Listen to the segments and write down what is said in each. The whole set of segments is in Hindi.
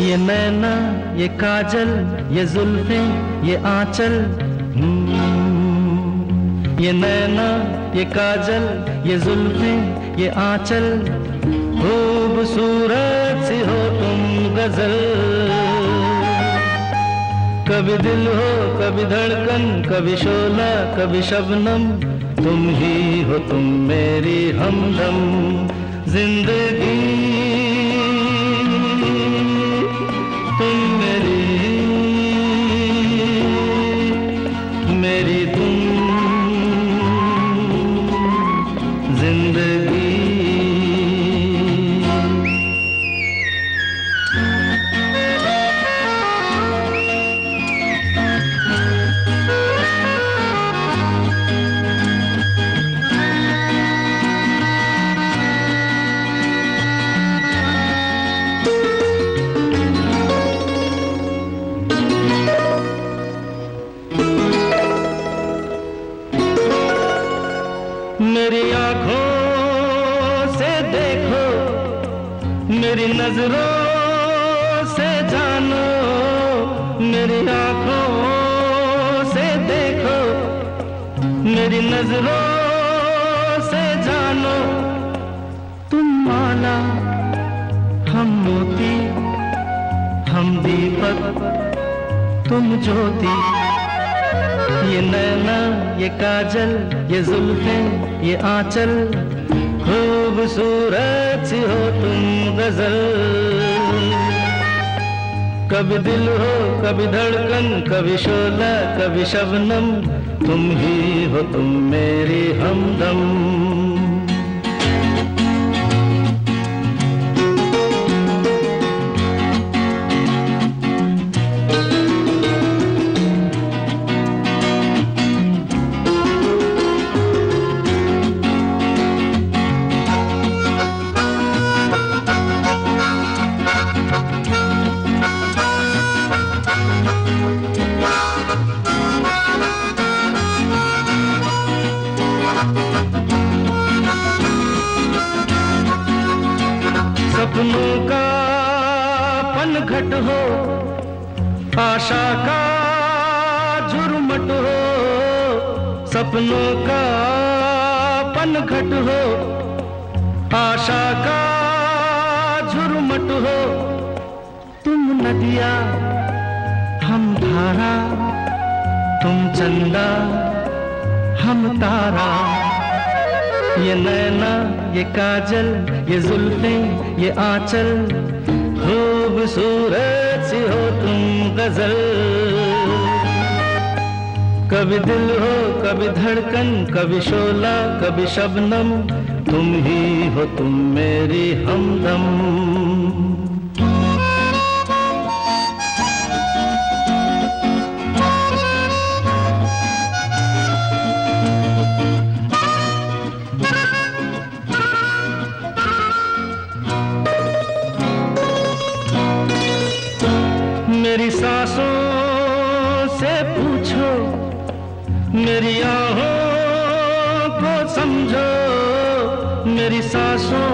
ये नैना, ये काजल, ये जुल्फे, ये आंचल। ये नैना, ये काजल, ये जुल्फे, ये आंचल। खूबसूरत सी हो तुम गज़ल। कभी दिल हो, कभी धड़कन, कभी शोला, कभी शबनम। तुम ही हो तुम मेरी हमदम। ज़िंदगी मेरी नज़रों से जानो, मेरी आँखों से देखो, मेरी नज़रों से जानो। तुम माला हम मोती, हम दीपक, तुम ज्योति। ये नैना, ये काजल, ये जुल्फे, ये आंचल खूबसूरत सी हो तुम गज़ल। कभी दिल हो, कभी धड़कन, कभी शोला, कभी शबनम, तुम ही हो तुम मेरी हमदम। सपनों का पनघट हो, आशा का झुरमट हो, सपनों का पनघट हो, आशा का झुरमट हो। तुम नदिया, हम धारा, तुम चंदा, हम तारा। ये नैना, ये काजल, ये जुल्फे, ये आंचल। खूबसूरत सी हो तुम गज़ल। कभी दिल हो, कभी धड़कन, कभी शोला, कभी शबनम, तुम ही हो तुम मेरी हमदम। मेरी आहों को समझो, मेरी सांसों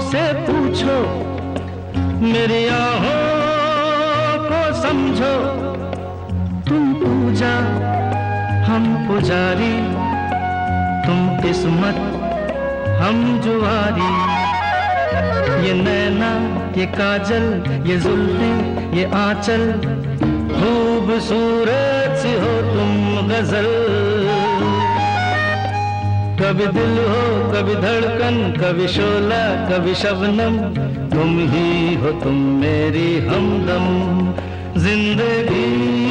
से पूछो, मेरी आहों को समझो। तुम पूजा, हम पुजारी, तुम किस्मत, हम जुआरी। ये नैना, ये काजल, ये जुल्फे, ये आंचल खूबसूरत सी हो तुम गज़ल। कभी दिल हो, कभी धड़कन, कभी शोला, कभी शबनम। तुम ही हो तुम मेरी हमदम। ज़िंदगी